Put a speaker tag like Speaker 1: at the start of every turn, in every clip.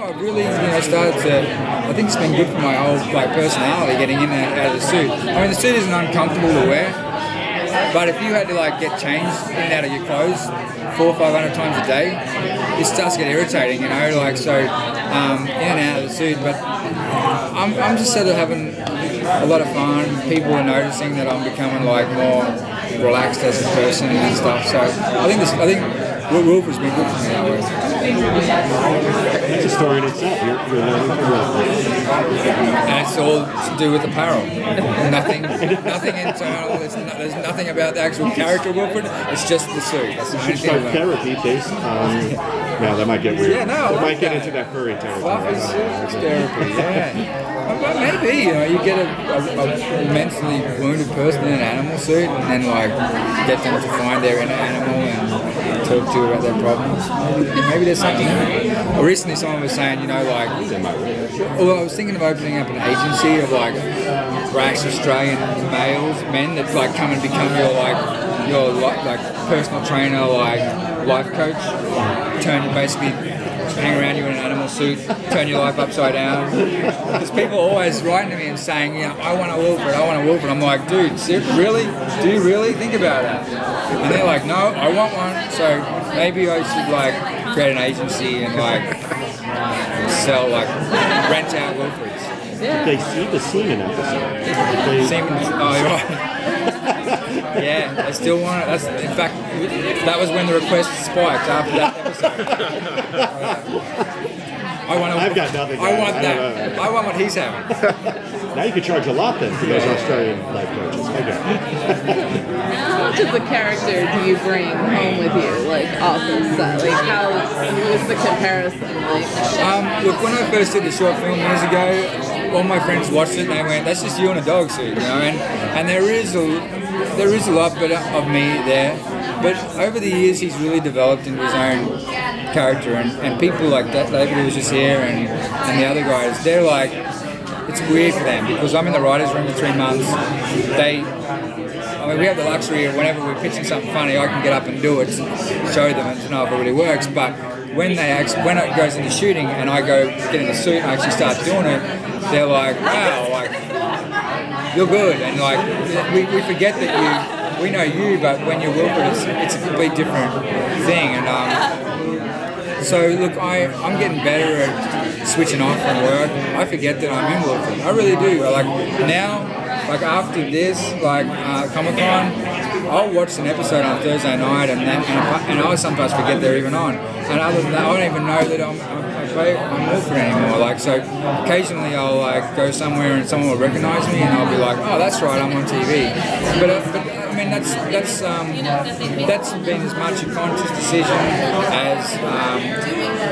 Speaker 1: I've really you know started to. I think it's been good for my whole like personality getting in and out of the suit. I mean, the suit isn't uncomfortable to wear, but if you had to like get changed in and out of your clothes four or five hundred times a day, it starts to get irritating. You know, like so um, in and out of the suit. But I'm, I'm just sort of having a lot of fun. People are noticing that I'm becoming like more relaxed as a person and stuff. So I think this, I think Wolf has been good for me.
Speaker 2: That's a story in itself. You're, you're learning from
Speaker 1: And it's all to do with apparel. nothing, nothing internal. There's, no, there's nothing about the actual character of Wilfred. It's just the suit. That's the
Speaker 2: You should start therapy based on. Now that might get weird.
Speaker 1: Yeah, no,
Speaker 2: It might get
Speaker 1: that.
Speaker 2: into that furry territory.
Speaker 1: Suits therapy, yeah. Well, maybe, you know, you get a, a, a mentally wounded person in an animal suit and then, like, get them to find their inner animal and talk to about their problems. Maybe, there's something recently someone was saying, you know, like, well, I was thinking of opening up an agency of, like, brash Australian males, men that, like, come and become your, like, your, li- like, personal trainer, like, life coach. Turn basically hang around you in an animal suit, turn your life upside down. Because people always writing to me and saying, you know, I want a Wilfred, I want a Wilfred. I'm like, dude, ser- really? Do you really think about that? And they're like, no, I want one. So maybe I should like create an agency and like sell like rent out Wilfreds.
Speaker 2: They see the semen episode. They,
Speaker 1: Semen, oh, you're right. Yeah, I still want it. That's in fact, that was when the request spiked after that episode. I want.
Speaker 2: I've got nothing,
Speaker 1: I want
Speaker 2: I
Speaker 1: that. I want what he's having.
Speaker 2: now you can charge a lot then for those Australian life coaches. Okay.
Speaker 3: How much of the character do you bring home with you, like off of set? Like how what's the comparison like?
Speaker 1: Um, look, when I first did the short film years ago, all my friends watched it and they went, "That's just you in a dog suit," you know. And and there is a there is a lot bit uh, of me there, but over the years he's really developed into his own character, and, and people like that, David who was just here, and and the other guys, they're like, it's weird for them because I'm in the writers' room for three months. They I mean, we have the luxury of whenever we're pitching something funny, I can get up and do it, show them and know if it really works. But when they actually, when it goes into shooting and I go get in the suit and actually start doing it, they're like, wow, like you're good, and like we, we forget that you, we know you, but when you're Wilfred, it's, it's a complete different thing. And um, so look, I I'm getting better at switching off from work. I forget that I'm in Wilfred. I really do. Like now. Like after this, like uh, Comic Con, I'll watch an episode on Thursday night, and that, and, I, and I sometimes forget they're even on. And other than that, I don't even know that I'm I'm, I'm Wilfred anymore. Like so, occasionally I'll like go somewhere and someone will recognize me, and I'll be like, oh, that's right, I'm on TV. But, uh, but I mean, that's that's um, that's been as much a conscious decision as um,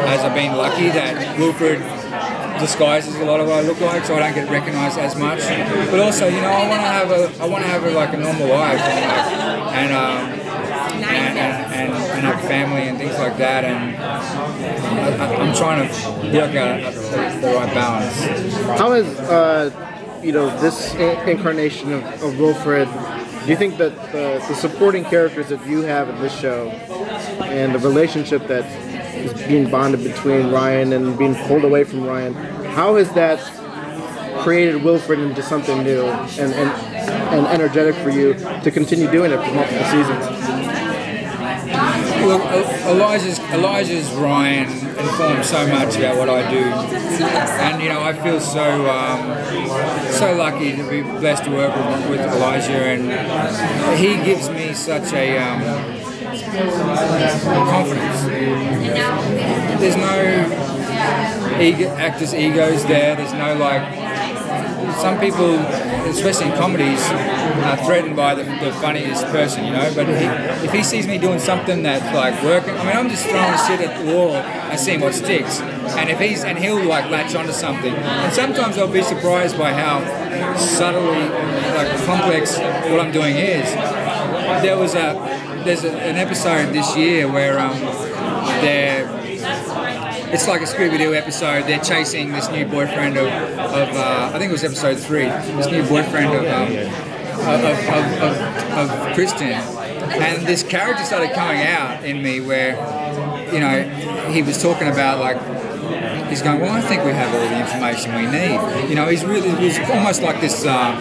Speaker 1: as I've been lucky that Wilfred disguises a lot of what I look like, so I don't get recognised as much. But also, you know, I want to have a, I want to have a, like a normal life, and, like, and um, and, and, and, and family and things like that. And I, I- I'm trying to work out the, the right balance.
Speaker 4: How has uh, you know this i- incarnation of, of Wilfred? Do you think that the, the supporting characters that you have in this show and the relationship that is being bonded between Ryan and being pulled away from Ryan, how has that created Wilfred into something new and, and, and energetic for you to continue doing it for multiple seasons?
Speaker 1: El- Elijah's Elijah's Ryan informs so much about what I do, and you know I feel so um, so lucky to be blessed to work with, with Elijah, and he gives me such a um, confidence. There's no ego, actors' egos there. There's no like. Some people, especially in comedies, are threatened by the, the funniest person, you know. But he, if he sees me doing something that's like working, I mean, I'm just throwing shit at the wall and seeing what sticks. And if he's and he'll like latch onto something. And sometimes I'll be surprised by how subtly like complex what I'm doing is. There was a there's a, an episode this year where um, they're it's like a Scooby Doo episode. They're chasing this new boyfriend of, of uh, I think it was episode three. This new boyfriend of um, of, of, of, of Kristen, and this character started coming out in me where, you know, he was talking about like he's going, well, I think we have all the information we need. You know, he's really, he's almost like this uh,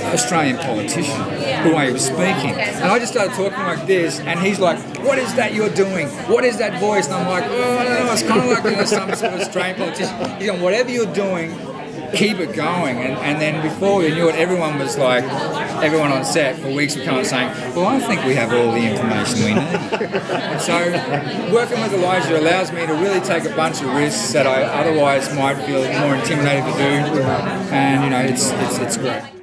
Speaker 1: Australian politician, the way he was speaking. And I just started talking like this, and he's like, what is that you're doing? What is that voice? And I'm like, oh, I it's kind of like you know, some sort of Australian politician. He's going, whatever you're doing, keep it going. And, and then before we knew it, everyone was like, everyone on set for weeks were coming saying, well, I think we have all the information we need. and so working with Elijah allows me to really take a bunch of risks that I otherwise might feel more intimidated to do. And, you know, it's, it's, it's great.